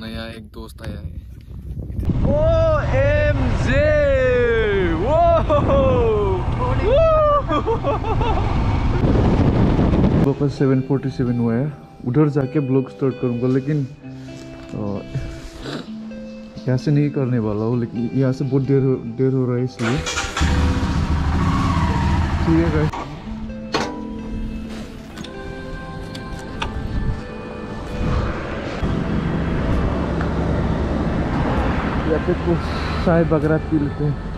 नया एक दोस्त आया है OMG! वापस 747 हुआ है उधर जाके ब्लॉग स्टार्ट करूँगा, लेकिन यहाँ से नहीं करने वाला हूँ, लेकिन यहाँ से बहुत देर देर हो रहा है इसलिए ठीक है जाते तो कुछ चाय बगरा पी लेते। हैं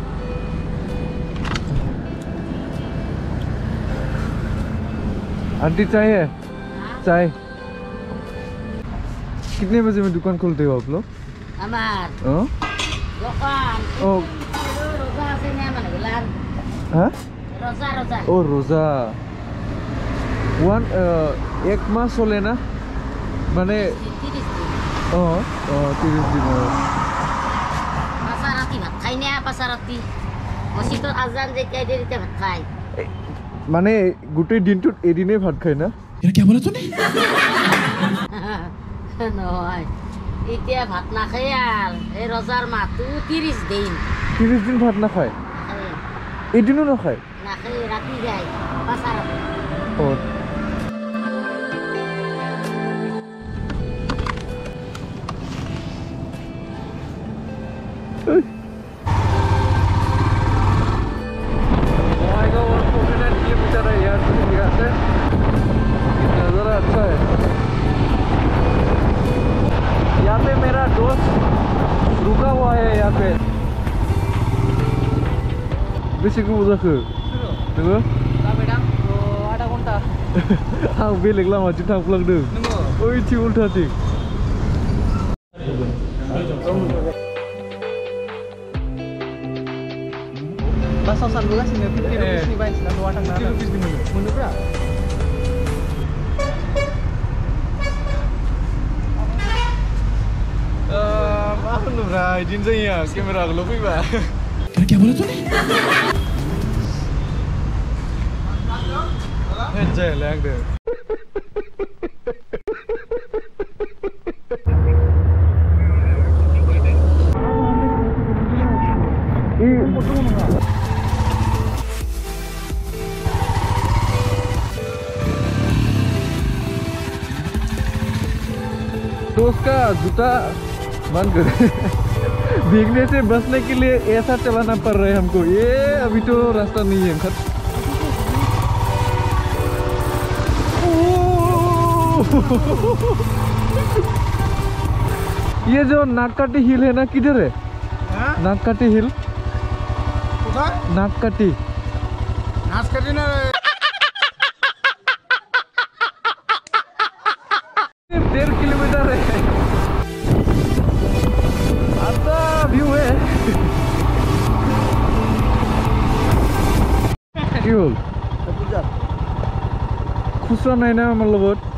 आंटी चाय है? चाय। कितने बजे में दुकान खोलते हो आप लोग? हाँ? हाँ? ओ। रोजा वन एक मास चले ना माने अ तिरिस दिन हाँ, khai nia pasar roti. Masjidul azan je kai dia dia mat khai. মানে গোটেই দিনটোত এদিনেই ভাত খায় না নহয় এতিয়া ভাত নাখায় আৰু এই ৰজাৰ মাহটো ত্ৰিছ দিন ত্ৰিছ দিন ভাত নাখায় নাখায় এদিনো নাখায় নাখায় ৰাতি যায় পাচাৰত অঁ बेसे गोबाव जाखो नोङो आधा घन्टा आं बेलेग लामाथिं थांफ्लांदों ओइथिं उल्थाथिं बासाव सानबोगासिनो फिफ्टि ए. रुपिसनि बायनोसै ना न'आ थांना मोनोब्रा मा होनोब्रा बिदिनो जायो केमेराखौल' फैबा जायालाय आंदो दोस्त उसका जूता बंद। कर भीगने से बचने के लिए ऐसा चलाना पड़ रहा है हमको। ये अभी तो रास्ता नहीं है। खत ये जो नाकाटी हिल है ना किधर है? हाँ? नाकाटी हिल। नाकाटी नाकाटी ना डेढ़ किलोमीटर है। आता व्यू है। तो खुसरा नहीं ना मतलब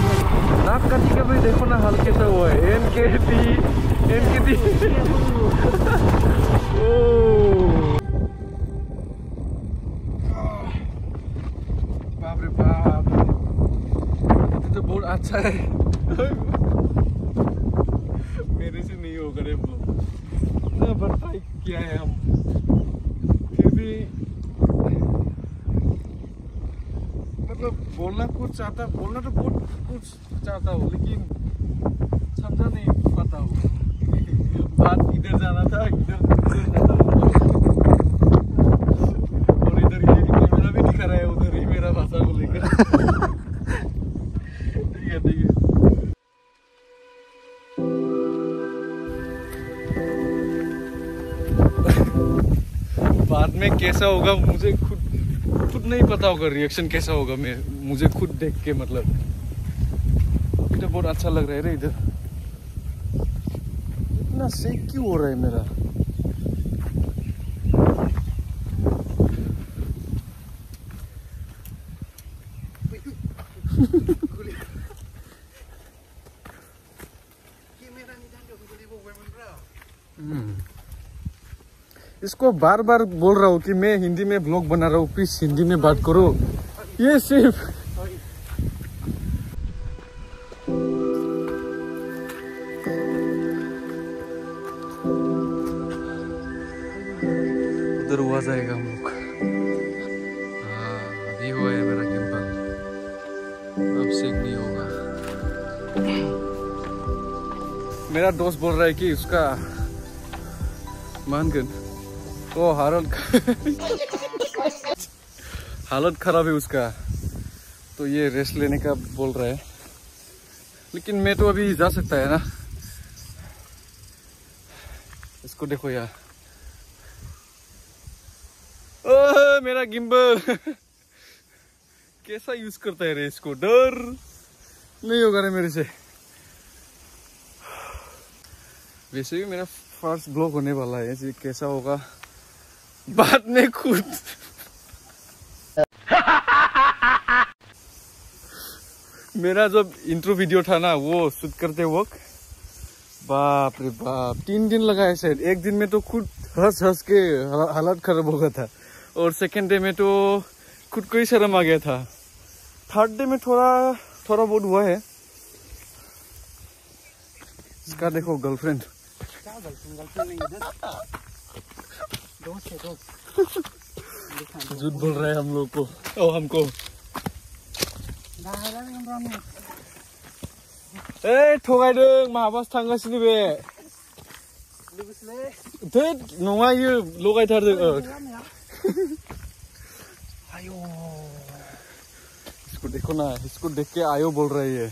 नाक काटी के भाई देखो ना हाल कैसा हुआ है। एन के टी एन के टी अच्छा है। मेरे से नहीं होगा रे ना बताए क्या है हम? फिर भी बोलना कुछ चाहता, बोलना तो बहुत कुछ चाहता हूँ, लेकिन समझा नहीं, पाता हूँ। बात इधर जाना था, इधर भी उधर ही मेरा भाषा को लेकर बाद में कैसा होगा, मुझे खुद खुद नहीं पता होगा रिएक्शन कैसा होगा मैं मुझे खुद देख के मतलब इधर बहुत अच्छा लग रहा है रे इधर इतना सेक क्यों हो रहा है मेरा हम्म। इसको बार बार बोल रहा हूँ कि मैं हिंदी में ब्लॉग बना रहा हूँ प्लीज़ हिंदी में बात करो। ये सिर्फ़ उधर हुआ जाएगा हाँ अभी हुआ है मेरा अब नहीं होगा। मेरा दोस्त बोल रहा है कि उसका मानगन ओ, हालत हालत खराब है उसका। तो ये रेस्ट लेने का बोल रहा है। लेकिन मैं तो अभी जा सकता है ना। इसको देखो यार। ओह, मेरा गिम्बल कैसा यूज़ करता है रे इसको? डर नहीं होगा रे मेरे से। वैसे भी मेरा फ़र्स्ट ब्लॉग होने वाला है कैसा होगा? बाद में खुद। मेरा जब इंट्रो वीडियो था ना, वो शूट करते वक्त, बाप रे बाप, तीन दिन लगाए शायद। एक दिन में तो खुद हंस हंस के हालत खराब हो गया था। और सेकेंड डे में तो खुद को ही शर्म आ गया था। थर्ड डे में थोड़ा थोड़ा बहुत हुआ है। इसका देखो गर्लफ्रेंड क्या गर्लफ्रेंड गर्लफ्रेंड नहीं इधर दोस्त है दोस्त। झूठ बोल रहे हैं हम लोग को। ओ हमको। ए थगायदों माबासो थांगासिनो बे। धोद नङा इयो लगायथारदों rame इसको देखो ना इसको देख के आयो बोल रहा है ये।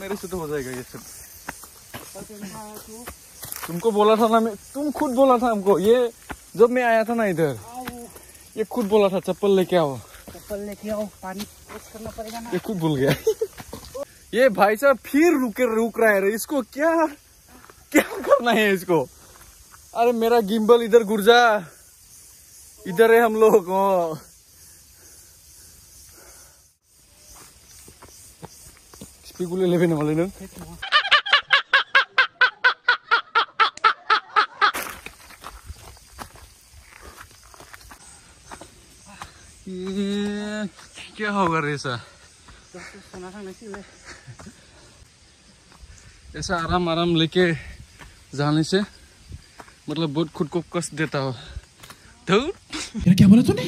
मेरे से तो हो जाएगा ये सब। तुमको बोला था ना मैं तुम खुद बोला था हमको ये जब मैं आया था ना इधर ये खुद बोला था चप्पल लेके आओ। चप्पल लेके आओ पानी करना पड़ेगा ना। ये खुद भूल गया। ये भाई साहब फिर रुके रुक रहा है इसको क्या क्या करना है इसको? अरे मेरा गिम्बल इधर गुर्जा इधर है हम लोग ओ। स्पीकुले लेवे न वाले ये क्या होगा रेसा ऐसा? आराम आराम लेके जाने से मतलब बहुत खुद को कष्ट देता हो। तो? क्या बोला तूने?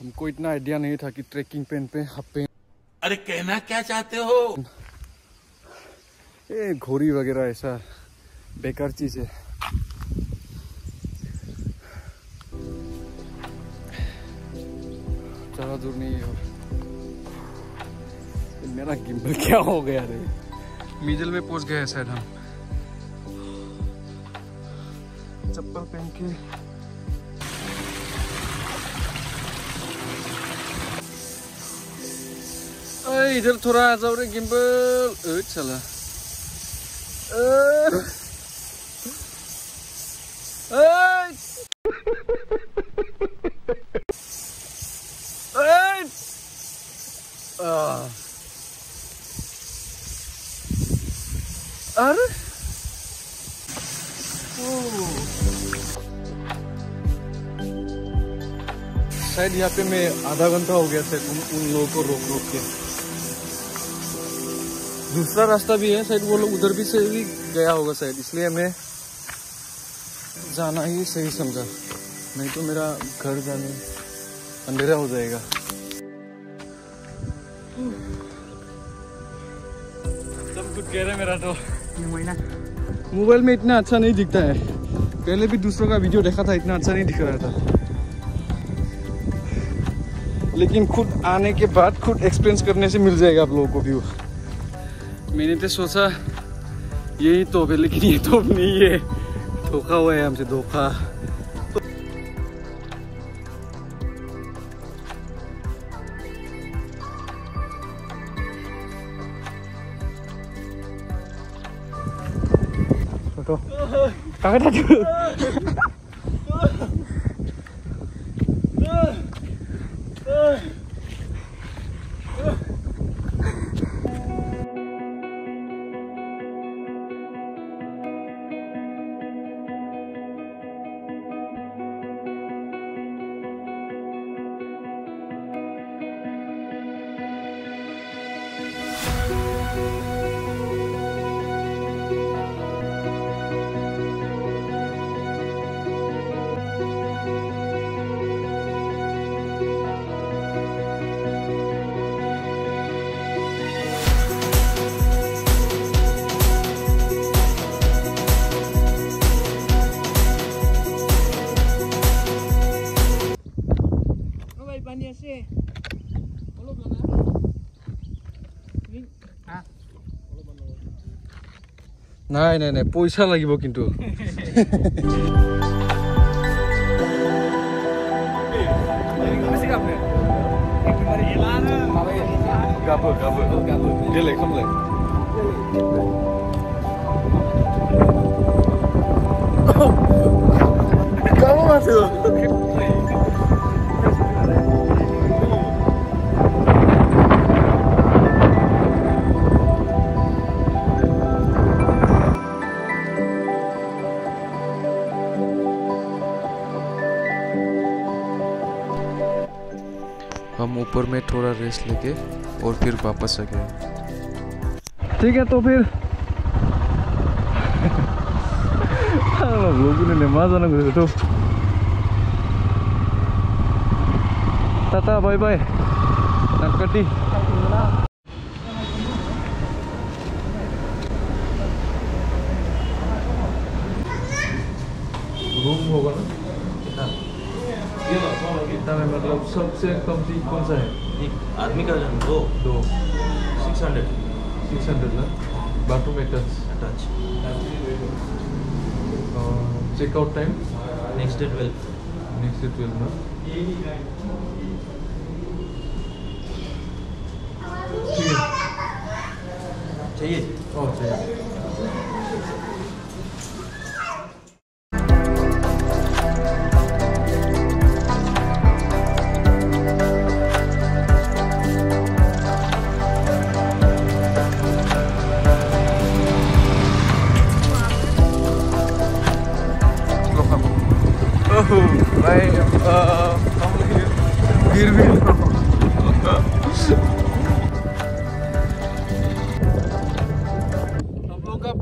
हमको इतना आइडिया नहीं था कि ट्रैकिंग पेन पे हाफ़ पेन अरे कहना क्या चाहते हो? ये घोड़ी वगैरह ऐसा बेकार चीज़ है। दूर नहीं है। मेरा गिम्बल क्या हो गया रे? मिडल में पहुँच है शायद हम। चप्पल पहन के। इधर थोड़ा आ जाओ रे गिम्बल। चला। अ अ आ अरे। शायद यहाँ पे मैं आधा घंटा हो गया शायद उन, उन लोगों को रोक रोक के। दूसरा रास्ता भी है शायद वो लोग उधर भी से भी गया होगा शायद इसलिए मैं जाना ही सही समझा। नहीं तो मेरा घर जाने अंधेरा हो जाएगा। सब कुछ कह रहे मेरा तो। मोबाइल में इतना अच्छा नहीं दिखता है। पहले भी दूसरों का वीडियो देखा था, इतना अच्छा नहीं दिख रहा था। लेकिन खुद आने के बाद खुद एक्सपीरियंस करने से मिल जाएगा आप लोगों को व्यू मैंने तो सोचा, यही तो लेकिन ये तो नहीं है। धोखा हुआ है हमसे, धोखा। 然后他就 নাই নাই নাই পয়সা লাগিব কিন্তু। গাব গাব গাব দেলে ऊपर में थोड़ा रेस्ट लेके और फिर वापस आ गया। ठीक है तो फिर लोगों ने मज़ा ना तो। Tata bye bye. नटकटी रूम होगा ना? कितना में मतलब सबसे कम चीज़ कौन सा है? एक आदमी का जन्म दो। दो। सिक्स हंड्रेड सिक्स हंड्रेड ना? Bathroom attach touch checkout time next day twelve next day twelve ना ठीक है चाहिए? और चाहिए।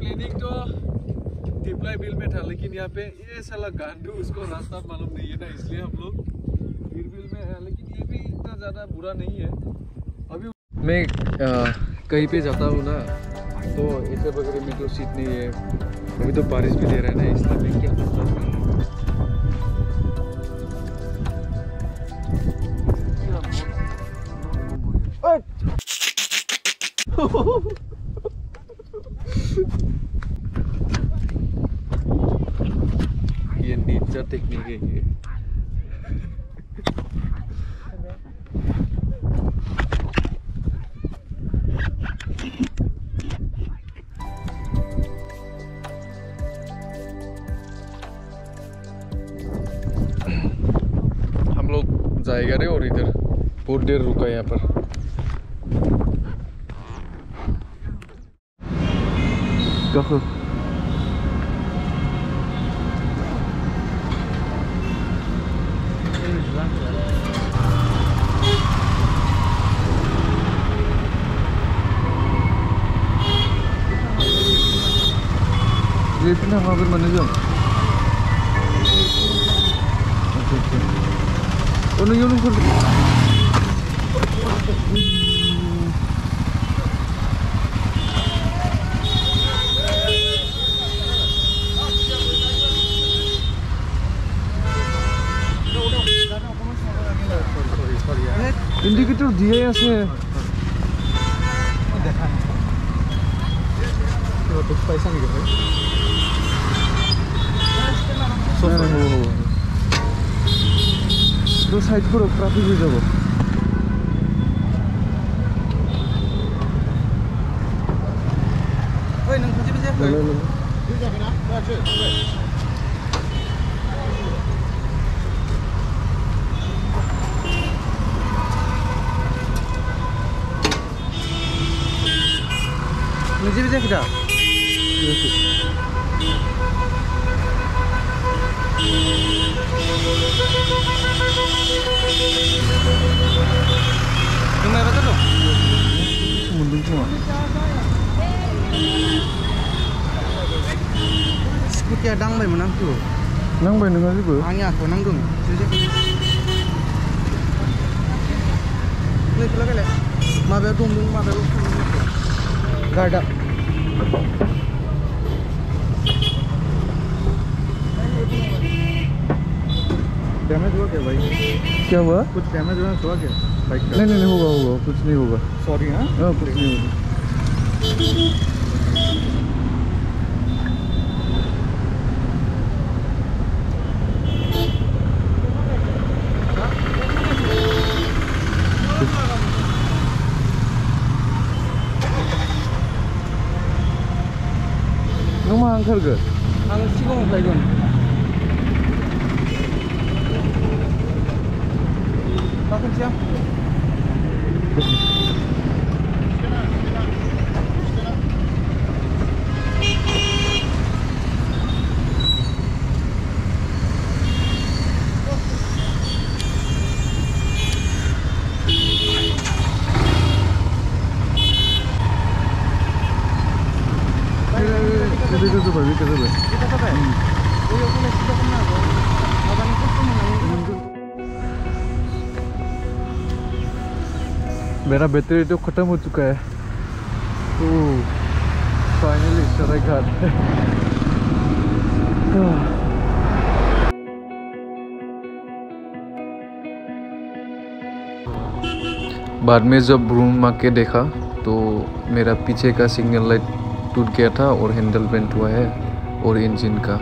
हम लोग का प्लानिंग तो टिपलाई बिल में था लेकिन यहाँ पे ये साला गांडू उसको रास्ता मालूम नहीं है ना इसलिए हम लोग गिर बिल में है लेकिन ये भी इतना ज़्यादा बुरा नहीं है। अभी मैं अ, कहीं पे जाता हूँ ना तो ऐसे वगैरह में तो सीट नहीं है अभी तो बारिश भी दे रहा है ना इसलिए मैं क्या करता हूँ? नीचा टेक्निक है हम लोग जाएगा रे और इधर, बहुत देर रुका यहाँ पर। कहाँ? ये इतना वहाँ पर मैंने जाओ अच्छा अच्छा उन्हें यूँ कर ইন্ডিকেটর দিয়ে আছে পইচা নেকি ভাই নাই, নাই, হ'ব, হ'ব। তো সাইড করো ট্রাফিক হয়ে যাব Lumayan betul tuh. Bay menang tuh. Nang bay sih bu. Hanya. Ini dong dong. Garda. Damage हुआ क्या भाई क्या हुआ? कुछ डैमेज हुआ क्या? बाइक का? नहीं नहीं नहीं होगा होगा कुछ नहीं होगा सॉरी हाँ? हाँ कुछ नहीं होगा नों मा ओंखारगोन आं सिगाङाव फैगोन मा खोनसेया मेरा बैटरी तो खत्म हो चुका है। तो फाइनली सरायघाट बाद में जब रूम आके देखा तो मेरा पीछे का सिग्नल लाइट टूट गया था और हैंडल बेंट हुआ है और इंजन का।